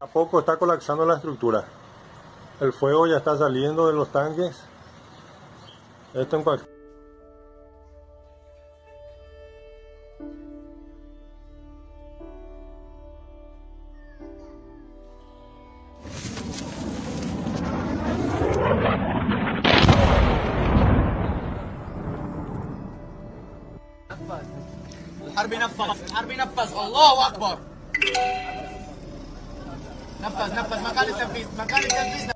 A poco está colapsando la estructura. El fuego ya está saliendo de los tanques. Esto en cual- الحرب نفذ الحرب نفذ الله أكبر. نفذ نفذ. مكان التنفيذ مكان التنفيذ.